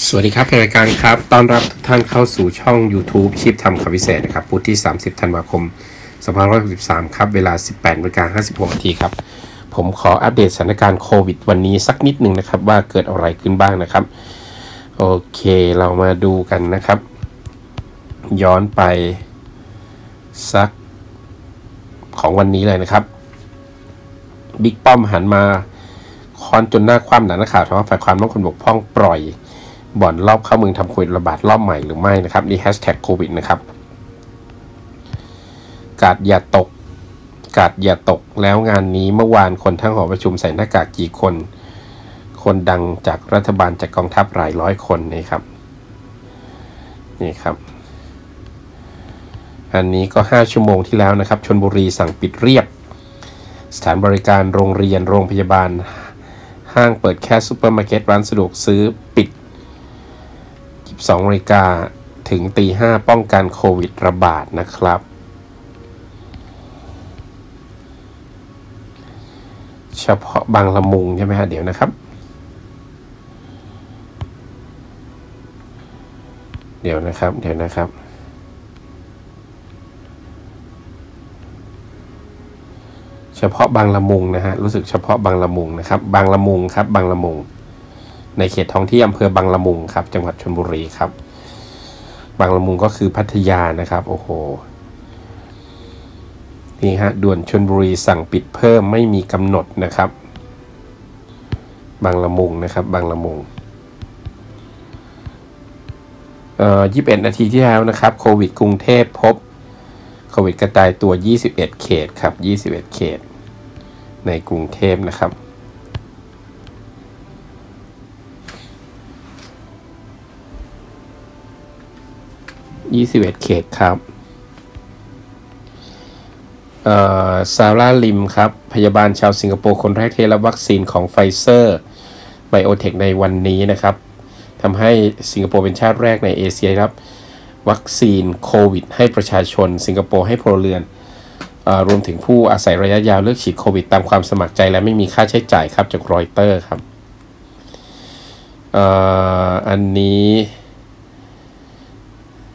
สวัสดีครับรายการครับ ต้อนรับทุกท่านเข้าสู่ช่อง YouTube ชีพทำข่าวพิเศษนะครับ พุธที่ 30 ธันวาคม 2563 ครับ เวลา 18นาฬิกา56นาทีครับ ผมขออัปเดตสถานการณ์โควิดวันนี้สักนิดหนึ่งนะครับ ว่าเกิดอะไรขึ้นบ้างนะครับ โอเค เรามาดูกันนะครับ ย้อนไปสักของวันนี้เลยนะครับ บิ๊กป้อมหันมาคอนจนหน้าคว่ำหนานักข่าวถว่าฝ่ายความมั่นคงบกพร่องปล่อย บ่อนรอบเข้าเมืองทำโควิดระบาดรอบใหม่หรือไม่นะครับนี่แฮชแท็กโควิดนะครับ กาดอย่าตก กาดอย่าตกแล้วงานนี้เมื่อวานคนทั้งหอประชุมใส่หน้ากากกี่คน คนดังจากรัฐบาลจากกองทัพหลายร้อยคนนี่ครับ นี่ครับ อันนี้ก็ 5 ชั่วโมงที่แล้วนะครับชนบุรีสั่งปิดเรียบ สถานบริการโรงเรียนโรงพยาบาล ห้างเปิดแค่ซูเปอร์มาร์เก็ตร้านสะดวกซื้อปิด 12นาฬิกาถึงตีห้าป้องกันโควิดระบาดนะครับ เฉพาะบางละมุงใช่ไหมฮะเดี๋ยวนะครับ เดี๋ยวนะครับ เดี๋ยวนะครับเฉพาะบางละมุงนะฮะรู้สึกเฉพาะบางละมุงนะครับ บางละมุงครับ บางละมุง ในเขตท้องที่อำเภอบางละมุงครับ จังหวัดชลบุรีครับ บางละมุงก็คือพัทยานะครับ โอ้โห นี่ฮะด่วนชลบุรีสั่งปิดเพิ่มไม่มีกำหนดนะครับ บางละมุงนะครับ บางละมุงเอ่อ21 นาทีที่แล้วนะครับ โควิดกรุงเทพพบ โควิดกระจายตัว 21 เขตครับ 21 เขต ในกรุงเทพนะครับ 21 เขตครับเอ่อซาร่าลิมครับ พยาบาลชาวสิงคโปร์คนแรกที่รับวัคซีนของไฟเซอร์ไบโอเทคในวันนี้นะครับทำให้สิงคโปร์เป็นชาติแรกในเอเชียรับ วัคซีนโควิด ให้ประชาชน สิงคโปร์ให้พลเรือนรวมถึงผู้อาศัยระยะยาวเลือกฉีดโควิด ตามความสมัครใจและไม่มีค่าใช้จ่ายครับจากรอยเตอร์ครับอออันนี้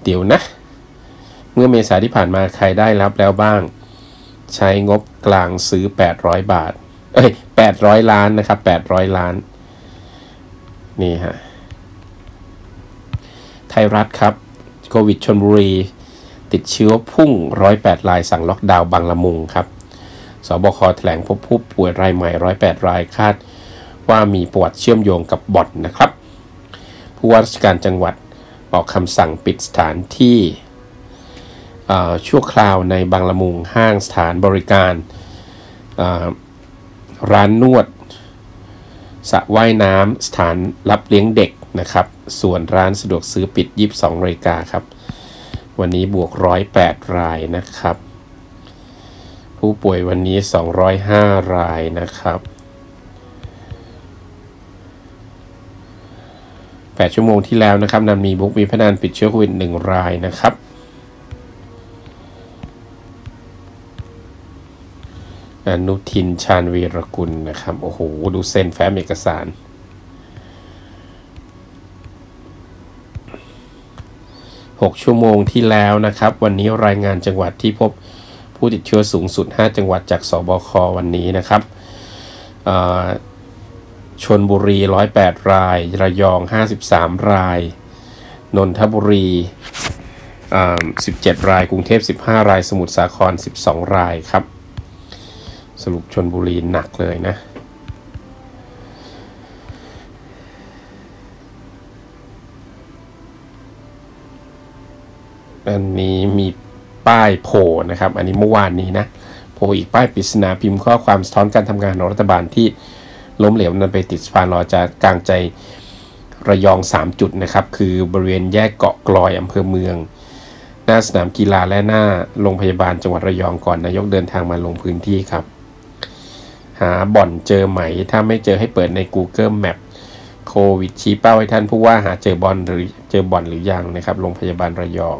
เดี๋ยวนะ เมื่อเมษาที่ผ่านมาใครได้รับแล้วบ้าง ใช้งบกลางซื้อ 800 บาท เอ้ย 800 ล้านนะครับ 800 ล้าน นี่ฮะ ไทยรัฐครับ โควิดชนบุรี ติดเชื้อพุ่ง 108 รายสั่งล็อกดาวน์บางละมุงครับ สบคแถลงพบผู้ป่วยรายใหม่ 108 รายคาดว่ามีประวัติเชื่อมโยงกับบ่อนนะครับ ผู้ว่าราชการจังหวัด ออกคำสั่งปิดสถานที่ชั่วคราวในบางละมุงห้างสถานบริการร้านนวดสระว่ายน้ำสถานรับเลี้ยงเด็กนะครับ ส่วนร้านสะดวกซื้อปิด 22นาฬิกาครับ วันนี้บวก 108 รายนะครับ ผู้ป่วยวันนี้ 205 รายนะครับ 8 ชั่วโมงที่แล้วนะครับนันมีบุ๊กมีพนันปิดเชื้อโควิด1รายนะครับ อนุทินชาญวีรกุลนะครับ โอ้โห ดูเซ็นแฟ้มเอกสาร 6 ชั่วโมงที่แล้วนะครับ วันนี้รายงานจังหวัดที่พบผู้ติดเชื้อสูงสุด 5 จังหวัดจากสบควันนี้นะครับ ชนบุรี 108 ราย ระยอง 53 ราย นนทบุรี 17 ราย กรุงเทพ 15 ราย สมุทรสาคร 12 รายครับ สรุปชนบุรีหนักเลยนะ อันนี้มีป้ายโผล่นะครับ อันนี้เมื่อวานนี้นะ โผล่อีกป้ายปริศนาพิมพ์ข้อความสะท้อนการทำงานของรัฐบาลที่ ล้มเหลวนันไปติดสะพานลอยจากกลางใจระยอง 3 จุดนะครับ คือบริเวณแยกเกาะกลอยอำเภอเมือง หน้าสนามกีฬาและหน้าโรงพยาบาลจังหวัดระยองก่อนนายกเดินทางมาลงพื้นที่ครับ หาบ่อนเจอไหม ถ้าไม่เจอให้เปิดใน Google Map โควิดชี้เป้าให้ท่านผู้ว่าหาเจอบอลหรือเจอบ่อนหรือยังนะครับโรงพยาบาลระยอง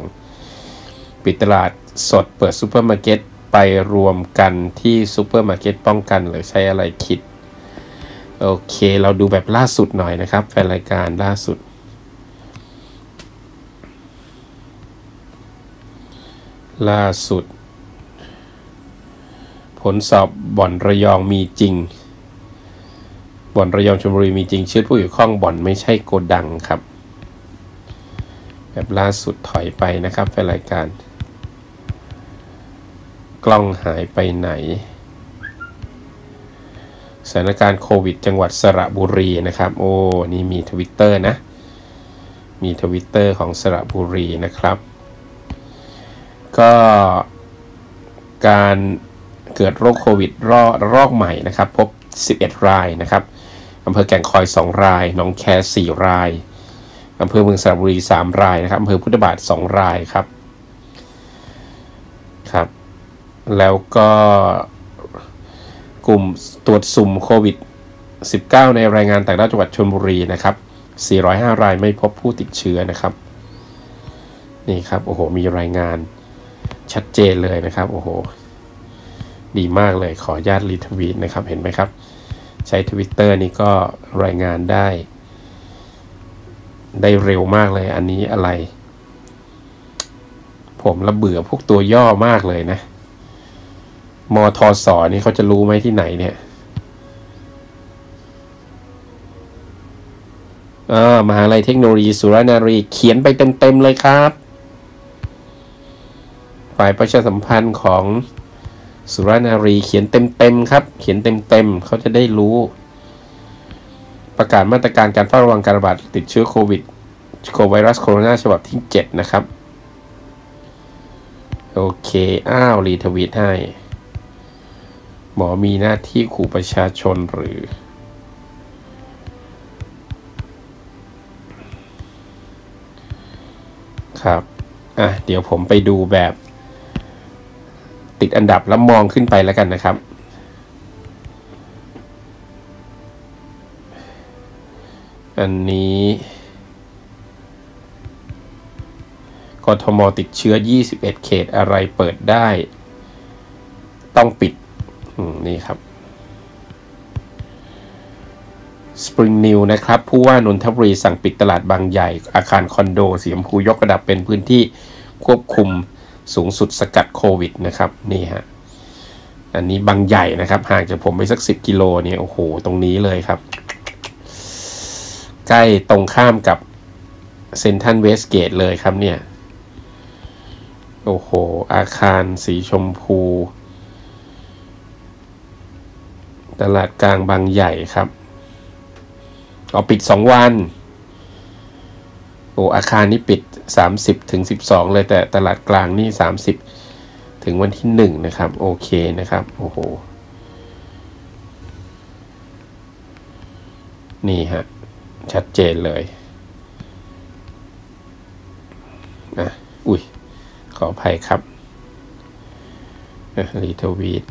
ปิดตลาดสดเปิดซูเปอร์มาร์เก็ตไปรวมกันที่ซูเปอร์มาร์เก็ตป้องกันหรือใช้อะไรคิด โอเค เราดูแบบล่าสุดหน่อยนะครับแฟนรายการล่าสุด ล่าสุด ผลสอบบ่อนระยองมีจริง บ่อนระยองชลบุรีมีจริงเชื้อผู้อยู่ข้องบ่อนไม่ใช่โกดังครับ แบบล่าสุดถอยไปนะครับแฟนรายการ กล้องหายไปไหน สถานการณ์โควิด จังหวัดสระบุรีนะครับ โอ้ นี่มีทวิตเตอร์นะ มีทวิตเตอร์ของสระบุรีนะครับ ก็การเกิดโรคโควิดรอรอบใหม่นะครับ พบ 11 รายนะครับอำเภอแก่งคอย 2 รายหนองแค4รายอำเภอเมืองสระบุรี 3 รายนะครับอำเภอพุทธบาท 2 รายครับครับ แล้วก็ กลุ่มตรวจสุ่มโควิด 19 ในรายงานต่างด้าวจังหวัดชลบุรีนะครับ 405 รายไม่พบผู้ติดเชื้อนะครับ นี่ครับ โอ้โห มีรายงานชัดเจนเลยนะครับ โอ้โห ดีมากเลยขอญาตรีทวีตนะครับ เห็นไหมครับ ใช้ทวิตเตอร์นี่ก็รายงานได้ ได้เร็วมากเลย อันนี้อะไร ผมระเบื่อพวกตัวย่อมากเลยนะ มทศนี่เขาจะรู้ไหมที่ไหนเนี่ยอ่ามหาลัยเทคโนโลยีสุรนารีเขียนไปเต็มๆเลยครับ ฝ่ายประชาสัมพันธ์ของสุรนารีเขียนเต็มๆครับ เขียนเต็มๆเขาจะได้รู้ ประกาศมาตรการการเฝ้าระวังการระบาดติดเชื้อโควิดโคไวรัสโคโรนาฉบับที่ 7 นะครับ โอเค อ้าว รีทวีตให้ หมอมีหน้าที่ขู่ประชาชนหรือ ครับ อะ เดี๋ยวผมไปดูแบบ ติดอันดับแล้วมองขึ้นไปแล้วกันนะครับ อันนี้กทมติดเชื้อ 21 เขตอะไรเปิดได้ ต้องปิด นี่ครับ Spring New นะครับ ผู้ว่านนทบุรีสั่งปิดตลาดบางใหญ่ อาคารคอนโดสีชมพูยกระดับเป็นพื้นที่ควบคุมสูงสุดสกัดโควิดนะครับ นี่ฮะ อันนี้บางใหญ่นะครับ ห่างจากผมไปสัก 10 กิโลเนี่ย โอ้โห ตรงนี้เลยครับ ใกล้ตรงข้ามกับเซนทันเวสเกตเลยครับเนี่ย โอ้โห อาคารสีชมพู ตลาดกลางบางใหญ่ครับเอาปิด 2 วัน โอ้อาคารนี้ปิด 30ถึง12 เลยแต่ตลาดกลางนี่ 30 ถึงวันที่ 1 นะครับ โอเคนะครับ โอ้โห นี่ฮะ ชัดเจนเลยนะอุ้ย ขออภัยครับรีทวีต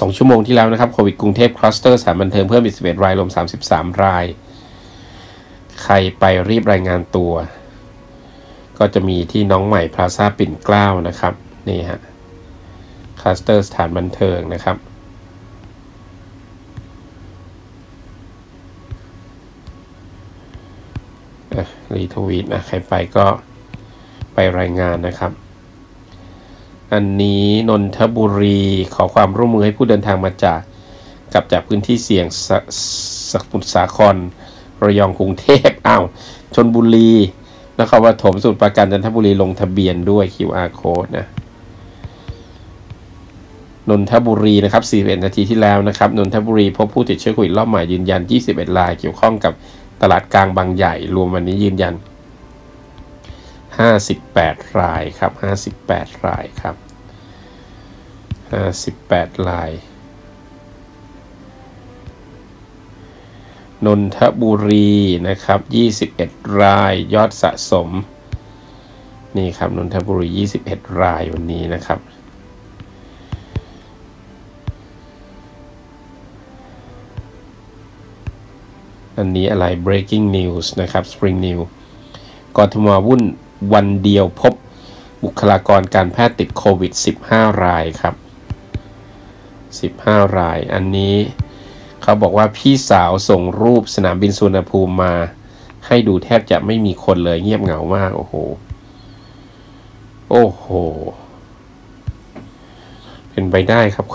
สองชั่วโมงที่แล้วนะครับโควิดกรุงเทพคลัสเตอร์สถานบันเทิงเพิ่มอีก11รายรวม33ราย ใครไปรีบรายงานตัว ก็จะมีที่น้องใหม่พลาซาปิ่นเกล้านะครับ นี่ฮะคลัสเตอร์สถานบันเทิงนะครับรีทวีตนะ ใครไปก็ไปรายงานนะครับ อันนี้นนทบุรีขอความร่วมมือให้ผู้เดินทางมาจากกลับจากพื้นที่เสี่ยงสสมุทรสาครระยองกรุงเทพอ้าวชนบุรีนครปฐมสุดประการจันทบุรีลงทะเบียนด้วย QR code นะนนทบุรีนะครับ 41 นาทีที่แล้วนะครับ นนทบุรีพบผู้ติดเชื้อโควิดรอบใหม่ยืนยัน 21รายเกี่ยวข้องกับตลาดกลางบางใหญ่ รวมวันนี้ยืนยัน 58 รายครับ 58 รายครับ 58 ราย นนทบุรีนะครับ 21 ราย ยอดสะสม นี่ครับนนทบุรี 21 รายวันนี้นะครับอันนี้อะไร breaking news นะครับ spring news กทมวุ่น วันเดียวพบบุคลากรการแพทย์ติดโควิด 15 รายครับ 15 ราย อันนี้เขาบอกว่าพี่สาวส่งรูปสนามบินสุวรรณภูมิมา ให้ดูแทบจะไม่มีคนเลยเงียบเหงามาก โอ้โห โอ้โห เป็นไปได้ครับ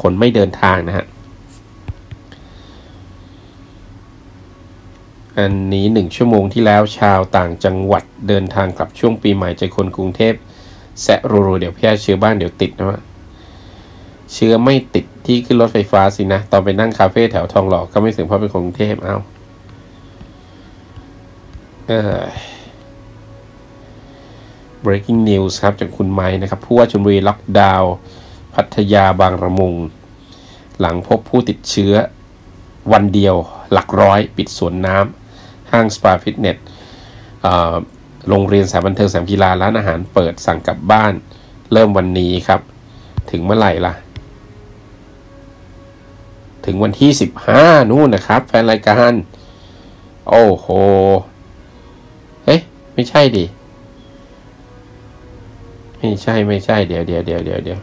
คนไม่เดินทางนะฮะ อันนี้หนึ่งชั่วโมงที่แล้วชาวต่างจังหวัดเดินทางกลับช่วงปีใหม่ใจคนกรุงเทพแซะรูๆเดี๋ยวพี่เชื้อบ้านเดี๋ยวติดนะวะเชื้อไม่ติดที่ขึ้นรถไฟฟ้าสินะ ตอนไปนั่งคาเฟ่แถวทองหล่อก็ไม่ถึงเพราะเป็นคนกรุงเทพเอาเออ breaking news ครับจากคุณไม้นะครับผู้ว่าชลบุรีล็อกดาวน์พัทยาบางละมุง หลังพบผู้ติดเชื้อวันเดียวหลักร้อยปิดสวนน้ำ ห้างสปาฟิตเนสโรงเรียนสานบันเทิงสามกีฬาร้านอาหารเปิดสั่งกลับบ้าน เริ่มวันนี้ครับ ถึงเมื่อไหร่ล่ะ ถึงวันที่สิบห้านู่นนะครับ แฟนรายการ โอ้โหเฮ้ยไม่ใช่ดิไม่ใช่ไม่ใช่เดี๋ยวเดี๋ยวเดี๋ยวเดี๋ยวเดี๋ยว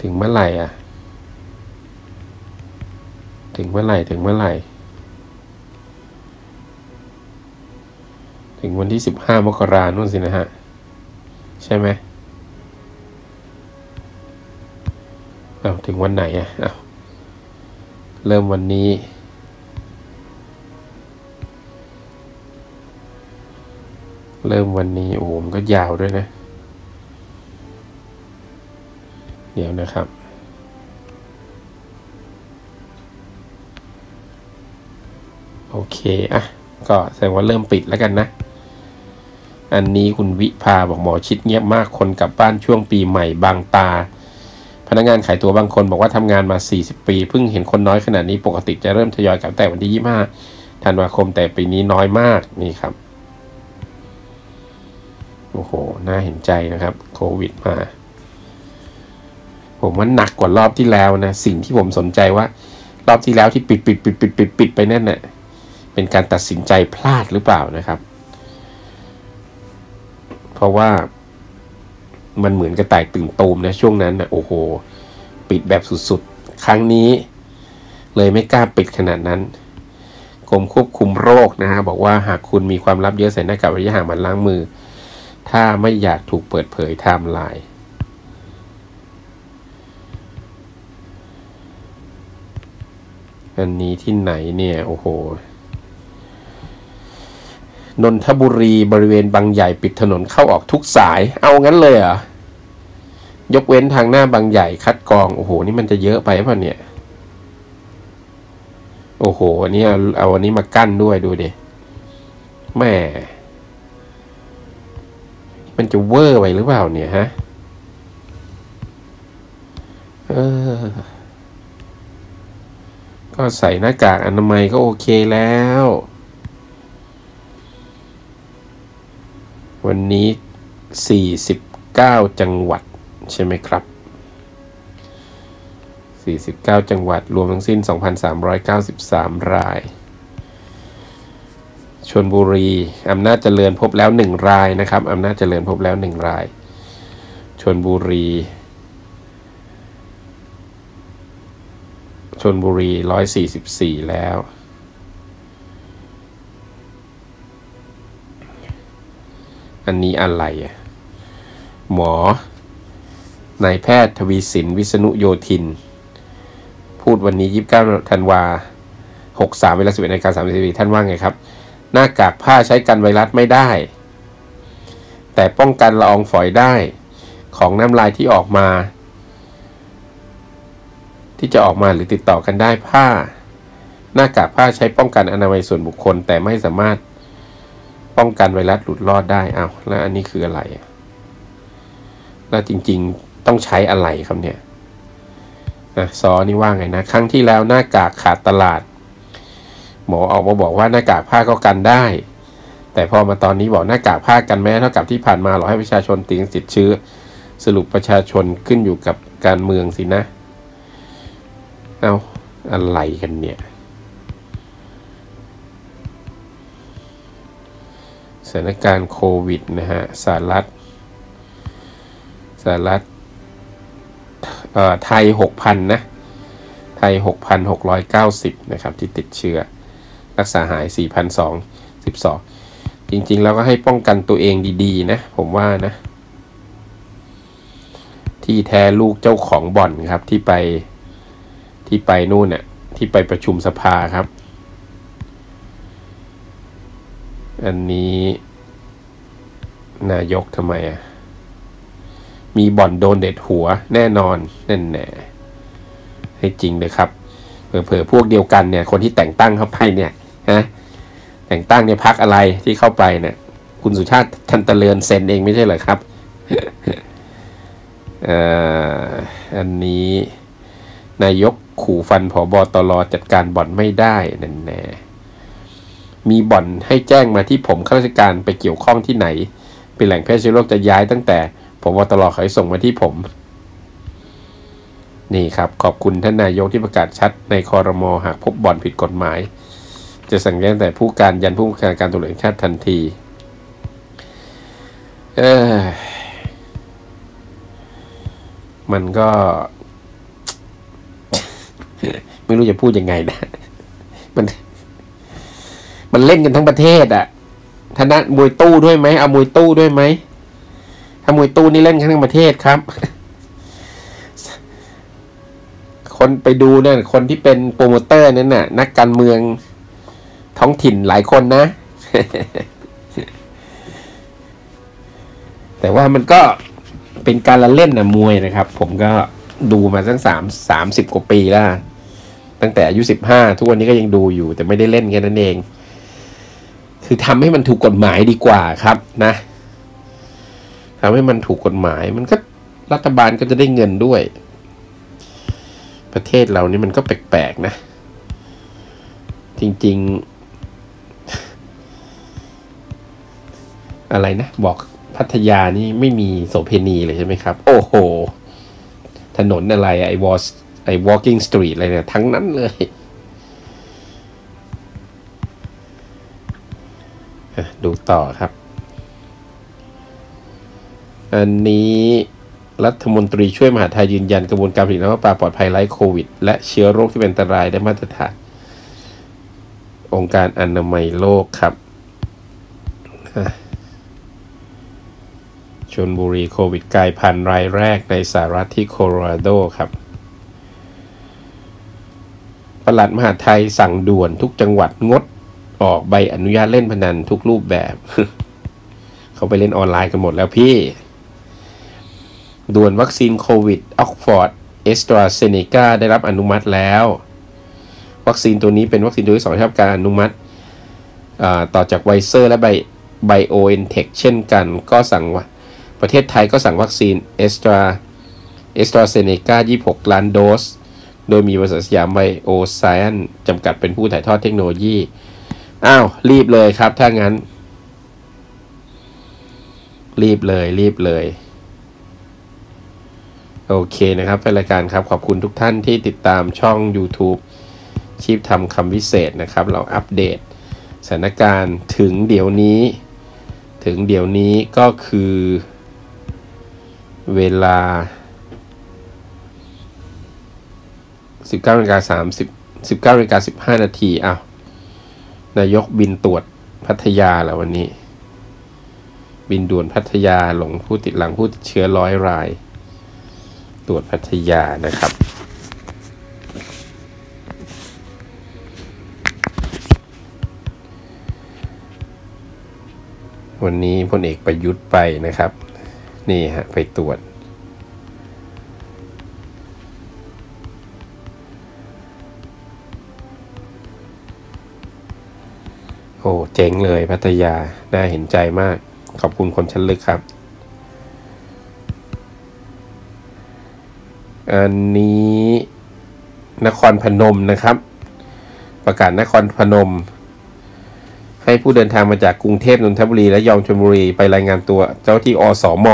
ถึงเมื่อไหร่อะ ถึงเมื่อไหร่ถึงเมื่อไหร่ ถึงวันที่สิบห้ามกรานู่นสินะฮะ ใช่ไหมเอาถึงวันไหนอะเอาเริ่มวันนี้ เริ่มวันนี้ โอ้โหมันก็ยาวด้วยนะ เดี๋ยวนะครับ เคอะก็แสดงว่าเริ่มปิดแล้วกันนะ อันนี้คุณวิภาบอกหมอชิดเงียบมากคนกลับบ้านช่วงปีใหม่บางตา พนักงานขายตัวบางคนบอกว่าทำงานมา 40 ปีเพิ่งเห็นคนน้อยขนาดนี้ปกติจะเริ่มทยอยกลับแต่วันที่25ธันวาคมแต่ปีนี้น้อยมากนี่ครับโอ้โห น่าเห็นใจนะครับโควิดมา ผมว่าหนักกว่ารอบที่แล้วนะ สิ่งที่ผมสนใจว่า รอบที่แล้วที่ปิดปิดปิดปิดปิดปิดไปนั่นเน่ะ เป็นการตัดสินใจพลาดหรือเปล่านะครับ เพราะว่ามันเหมือนกระต่ายตื่นตูมนะช่วงนั้นนะโอ้โห ปิดแบบสุดๆ ครั้งนี้ เลยไม่กล้าปิดขนาดนั้นกรมควบคุมโรคนะฮะบอกว่าหากคุณมีความลับเยอะใส่หน้ากากระยะห่างมันล้างมือ ถ้าไม่อยากถูกเปิดเผยไทม์ไลน์อันนี้ที่ไหนเนี่ย โอ้โห นนทบุรีบริเวณบางใหญ่ปิดถนนเข้าออกทุกสาย เอางั้นเลยเหรอยกเว้นทางหน้าบางใหญ่คัดกรอง โอ้โห นี่มันจะเยอะไปป่ะเนี่ย โอ้โหอันนี้เอาเอาอันนี้มากั้นด้วยดูดิแม่ มันจะเวอร์ไปหรือเปล่าเนี่ยฮะเออก็ใส่หน้ากากอนามัยก็โอเคแล้ว วันนี้ 49 จังหวัดใช่ไหมครับ 49 จังหวัดรวมทั้งสิ้น 2,393 รายชนบุรีอำนาจเจริญพบแล้ว 1 รายนะครับอำนาจเจริญพบแล้ว 1 รายชนบุรีชนบุรี 144 แล้ว อันนี้อะไรอะหมอนายแพทย์ทวีสินวิษณุโยธิน พูดวันนี้ 29ธันวา63เวลา11นาฬิกา30นาทีท่านว่าไงครับ หน้ากากผ้าใช้กันไวรัสไม่ได้ แต่ป้องกันละอองฝอยได้ของน้ำลายที่ออกมา ที่จะออกมาหรือติดต่อกันได้ผ้า หน้ากากผ้าใช้ป้องกันอนามัยส่วนบุคคล แต่ไม่สามารถ ป้องกันไวรัสหลุดรอดได้เอาแล้วอันนี้คืออะไร แล้วจริงๆต้องใช้อะไรครับเนี่ยอะซอนี่ว่าไงนะ ครั้งที่แล้วหน้ากากขาดตลาด หมอออกมาบอกว่าหน้ากากผ้าก็กันได้ แต่พอมาตอนนี้บอกหน้ากากผ้ากันแม้เท่ากับที่ผ่านมาหรอให้ประชาชนติดติดเชื้อ สรุปประชาชนขึ้นอยู่กับการเมืองสินะ เอาอะไรกันเนี่ย สถานการณ์โควิดนะฮะสหรัฐสหรัฐไทยหกพันะไททย 6,690 นะครับ ที่ติดเชื้อ รักษาหาย 4,212 จริง ๆ แล้วก็ให้ป้องกันตัวเองดีๆ นะ ผมว่านะ ที่แท้ลูกเจ้าของบ่อนครับที่ไปที่ไปนู่นเนี่ยที่ไปประชุมสภาครับ อันนี้ นายกทำไมอะ มีบ่อนโดนเด็ดหัวแน่นอนแน่แน่ให้จริงเลยครับเผลอๆพวกเดียวกันเนี่ย คนที่แต่งตั้งเข้าไปเนี่ยฮะแต่งตั้งเนี่ยพักอะไรที่เข้าไปเนี่ย คุณสุชาติทันตะเลือนเซ็นเองไม่ใช่เหรอครับอันนี้นายกขู่ฟันผอบอตรจัดการบ่อนไม่ได้นั่นแน่ มีบ่อนให้แจ้งมาที่ผมข้าราชการไปเกี่ยวข้องที่ไหน เป็นแหล่งแพร่เชื้อโรคจะย้ายตั้งแต่ผบตรเขาส่งมาที่ผม นี่ครับ ขอบคุณท่านนายกที่ประกาศชัดในคอรมอหากพบบ่อนผิดกฎหมาย จะสั่งแย้งแต่ผู้การยันผู้การการตำรวจแห่งชาติทันที เออมันก็ ไม่รู้จะพูดยังไงนะ มัน มันเล่นกันทั้งประเทศอะธนะมวยตู้ด้วยไหมเอามวยตู้ด้วยไหมถ้ามวยตู้นี่เล่นกันทั้งประเทศครับ คนไปดูเนี่ยคนที่เป็นโปรโมเตอร์นั่นน่ะ นักการเมืองท้องถิ่นหลายคนนะ แต่ว่ามันก็เป็นการละเล่นนะมวยนะครับ ผมก็ดูมาตั้งสามสามสิบกว่าปีแล้ว ตั้งแต่อายุสิบห้าทุกวันนี้ก็ยังดูอยู่ แต่ไม่ได้เล่นแค่นั้นเอง คือทำให้มันถูกกฎหมายดีกว่าครับนะทำให้มันถูกกฎหมายมันก็รัฐบาลก็จะได้เงินด้วย ประเทศเรานี่มันก็แปลกๆนะ จริง ๆ อะไรนะ บอกพัทยานี่ไม่มีโสเพณีเลยใช่ไหมครับ โอ้โห ถนนอะไรไอวอสไอ walking street อะไรเนี่ย ทั้งนั้นเลย ดูต่อครับ อันนี้รัฐมนตรีช่วยมหาไทยยืนยันกระบวนการผลิตน้ำปลาปลอดภัยไร้โควิด และเชื้อโรคที่เป็นอันตรายได้มาตรฐาน องค์การอนามัยโลกครับชลบุรีโควิดกลายพันธุ์รายแรกในสหรัฐที่โคโลราโดครับปลัดมหาดไทยสั่งด่วนทุกจังหวัดงด ออกใบอนุญาตเล่นพนันทุกรูปแบบ เขาไปเล่นออนไลน์กันหมดแล้วพี่ด่วนวัคซีนโควิด Oxford AstraZeneca ได้รับอนุมัติแล้ว วัคซีนตัวนี้เป็นวัคซีนตัวที่สองที่รับการอนุมัติต่อจากไวเซอร์และไบ BioNTech เช่นกัน ก็สั่งว่าประเทศไทยก็สั่งวัคซีน Astra AstraZeneca 26 ล้านโดส โดยมีบริษัทสยามไบโอไซเอนซ์จำกัดเป็นผู้ถ่ายทอดเทคโนโลยี อ้าวรีบเลยครับ ถ้างั้น รีบเลย รีบเลย โอเคนะครับเป็นรายการครับ ขอบคุณทุกท่านที่ติดตามช่อง YouTube ชีพทำคำวิเศษนะครับ เราอัปเดตสถานการณ์ถึงเดี๋ยวนี้ ถึงเดี๋ยวนี้ก็คือ เวลา 19นาฬิกา30 19นาฬิกา15 นาทีอ้าว นายกบินตรวจพัทยาแล้ววันนี้ บินด่วนพัทยาหลงผู้ติดหลังผู้ติดเชื้อร้อยราย ตรวจพัทยานะครับ วันนี้พลเอกประยุทธ์ไปนะครับ นี่ฮะไปตรวจ โอ้เจ๋งเลยพัทยาน่าเห็นใจมาก ขอบคุณคนชั้นลึกครับ อันนี้นครพนมนะครับ ประกาศนครพนม ให้ผู้เดินทางมาจากกรุงเทพนนทบุรีและยองชลบุรีไปรายงานตัวเจ้าที่อสม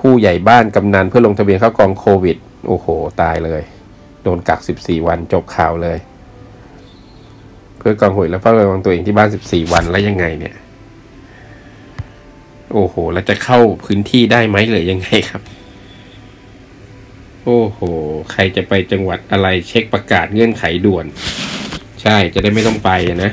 ผู้ใหญ่บ้านกำนันเพื่อลงทะเบียนเข้ากองโควิด โอ้โห ตายเลย โดนกัก 14 วันจบข่าวเลย เพื่อกองหวยและเฝ้าระวังตัวเองที่บ้าน 14 วันแล้วยังไงเนี่ย โอ้โห แล้วจะเข้าพื้นที่ได้ไหมหรือยังไงครับ โอ้โห ใครจะไปจังหวัดอะไรเช็คประกาศเงื่อนไขด่วน ใช่จะได้ไม่ต้องไปนะ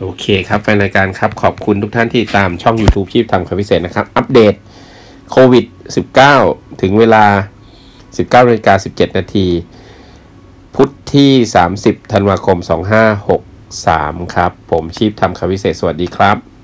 โอ เคครับ แฟนรายการครับ ขอบคุณทุกท่านที่ตามช่อง YouTube ชีพทำคำพิเศษนะครับ อัปเดตโควิด 19 ถึงเวลา 19นาฬิกา17 นาทีพุธที่ 30 ธันวาคม 2563 ครับ ผมชีพทำคำพิเศษ สวัสดีครับ